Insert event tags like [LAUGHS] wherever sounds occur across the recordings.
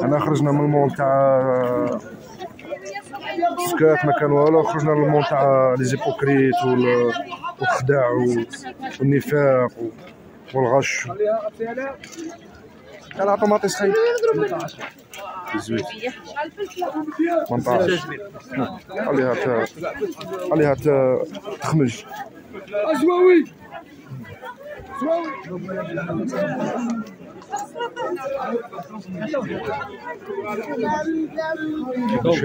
أنا خرجنا من المول تاع سكات ما كان والو خرجنا للمول تاع لي زيبوكريت والخداع والنفاق والغش. يلا طوماطيس خير زوين 18 خليها ت... خليها ت... تخمج. أزواوي. شوية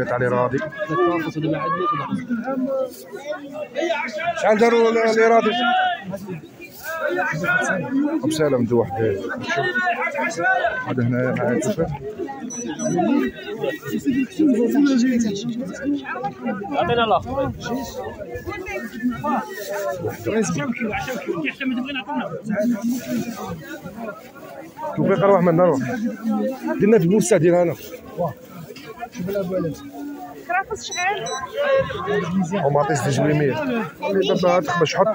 تاع لي راضي. شحال داروا لي راضي بسالة واحد هذا هنا معايا الكفر عطينا الآخر توفيق روح منا روح درنا في البوسه ديال هنا كرافس شحال طوماطيس دي جويميل خلي دابا باش حط.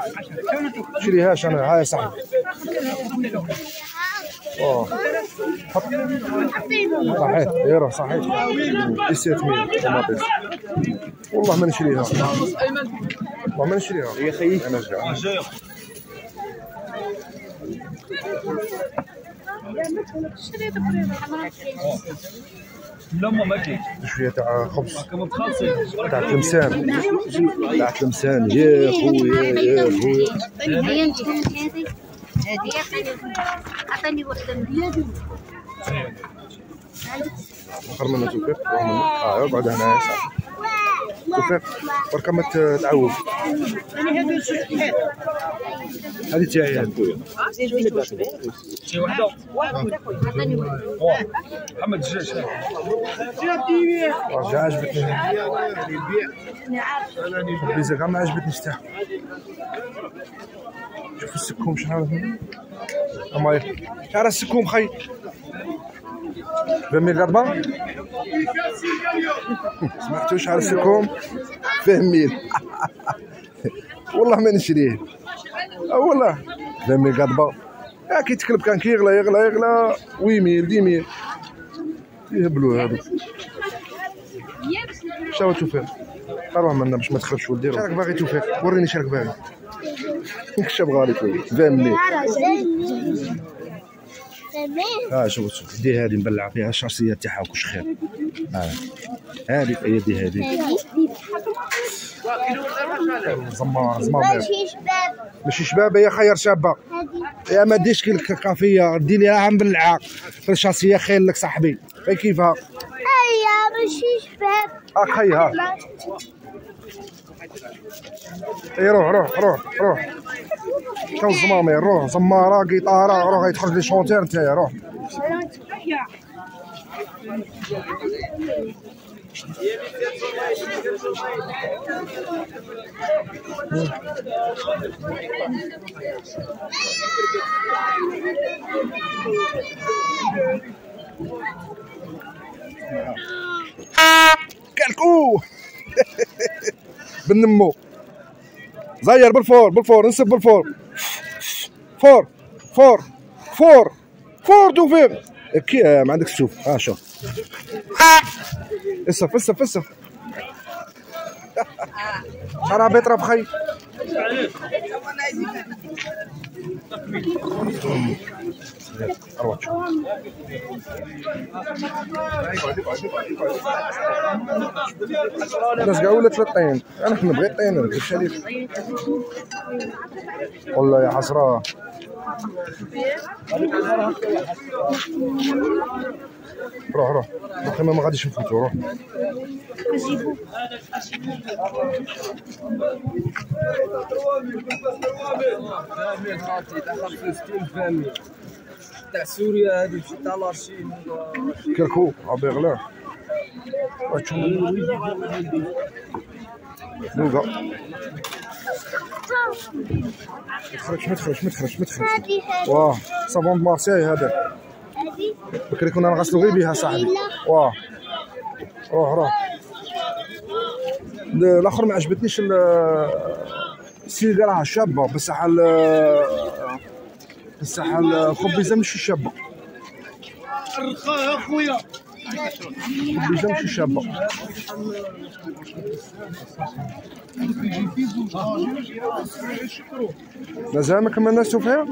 شريهاش أنا ها يا صاحبي. آه حط. صحيح. اي راه صحيح. دي 600 طوماطيس والله ما نشريها. والله ما نشريها. يا خيي. أنا كاين شوية تاع خبز. تاع تلمسان تاع تلمسان يا خويا يا خويا. هذه عطاني واحدة من هذه اخر روح منها آه اقعد هنا يا صاحبي توفيق برك ما ت- تعوج هذه تاعي شي وحده عطاني واحدة محمد الدجاج جا عجبتني. البيزا كاع ما عجبتنيش تاعها شوف السكوم شحال اما شحال السكوم خي. 20 قربة سمعتوا شحال السكوم فهمين والله ما نشريه. آه والله. 20 قربة يا كي تكلب كان كيغلى يغلى يغلى 8 10 يهبلوا هذوك شنو توفيق؟ أروح منا باش ما تخربش ولدي. شراك باغي توفيق. وريني شراك باغي. لك ولدي فهمني. ها شوف شوف دي هذه مبلعة فيها الشخصيه تاعها وكلش خير. هذه هي دي هذه. زمار زمار ماشي شباب. ماشي شبابه يا خير شابة. يا ما ديش كي الكافيه دي ليها مبلعة. الشخصيه خير لك صاحبي. كيفها؟ أيا ماشي شباب. ها خي ها. إي روح روح روح روح. شنو الزمامير روح زمارة قيطاره روح يدخل لي شونتير نتايا روح. كالكو [LAUGHS] بالنمو. زير بالفور بالفور نسب بالفور. فور فور فور فور توفيق كي آه، ما عندكش تشوف ها شوف. اسف اسف اسف. شراب يطرب خي أروح قاعدة ولا ثلاث طين أنا كنا بغيت طين والله يا حسرة. روح روح. روح ما غاديش نفوتو روح. كركو عبي غلا. وتشوف نوقع متخرجش متخرجش متخرجش. متخرج هذه. هذه واه صابون دو مارسيل هذا. بكري كنا نغسلو غير بها صاحبي واه روح روح. ال- الآخر ما عجبتنيش ال- السيجاره راها شابة. بصح بصح الخبيزه ماشي شابة. رخاء اخويا ماشي شابه مازال ما كملناش توفيق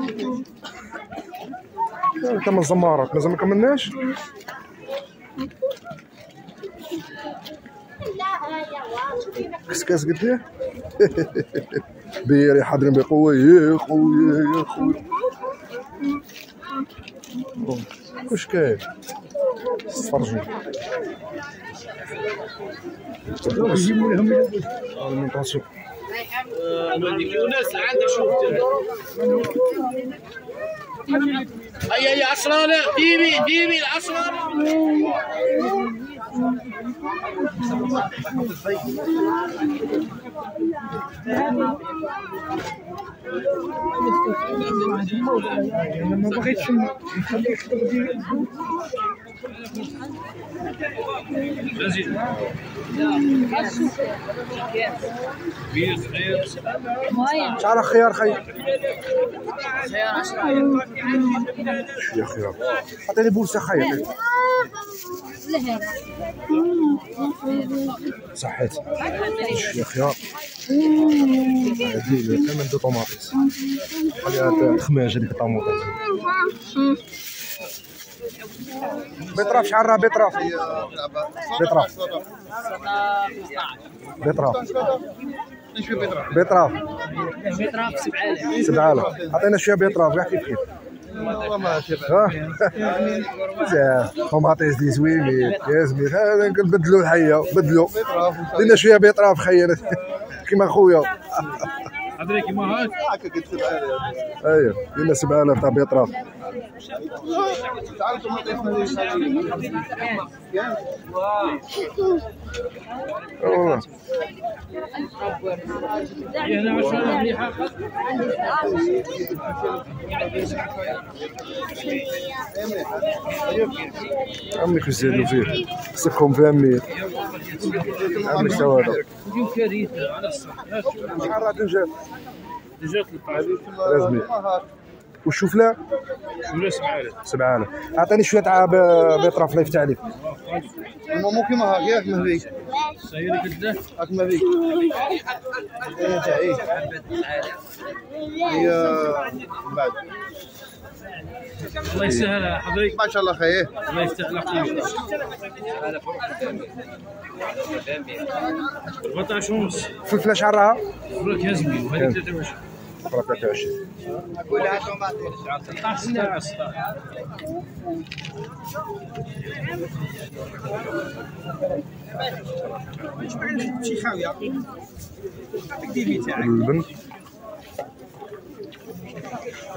كمل الزمارات مازال ما كملناش كسكاس قلت ليه بيري حاضرين بقوة يا خويا يا خويا واش كاين تفرجوا. المونطاسيون يونس عندك شوف هيا هيا عشرانة ديبي ديبي العشرانة ما بغيتش نخليك تبدي جزيل. كبير صغير شعر خيار خي شوية خيار. عطيني بوسه خير صحيت. شوية خيار. هادي كمان دو طوماطيس. خليها تخماج هذيك الطوماطيس بيطراف شحال راه بيطراف بيطراف بيطراف بيطراف بيطراف 7000 7000 عطينا شوية بيطراف كاع كيف كيف بزاف طوماطيس دي زوينين يا زميل نبدلو الحية بدلو. دينا شوية بيطراف خينا كيما خويا. حضرتك كيما هاك ايوا دينا 7000 تاع بيطراف والله. هنا عشرانة مليحة عمي زادوا فيه سكهم في عمي عمي هذا. شحال راه دجاج دجاج 13 لازم والشوفله ولا 7000 7000 أعطيني شوية تاع ب- بيطراف الله يفتح عليك مو كيما هاك ياك ما فيك. سيرك الده هاك ما فيك. هي تاعي هي من بعد. الله يسهل حضرتك ما شاء الله خير الله يفتح لك قلبك 14 ونص فلفله راها برك يا وهذه 23 فرا 23 16 16 شي خاويه ديبي تاعك البن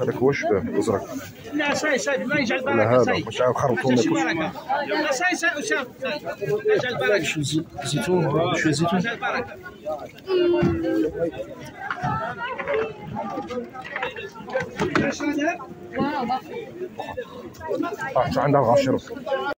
هذاك هو الشباب الازرق لا ساي ساي ما يجعل بركه هذا ساي. واش عاود خرطوم لا ساي ساي وشاف يجعل بركه زيتون؟ شوية زيتون؟ يجعل بركه عندها؟ الغاشر